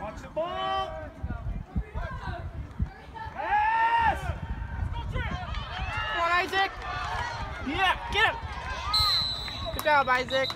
Watch the ball. Yes. Come on, Isaac. Yeah, get him. Good job, Isaac.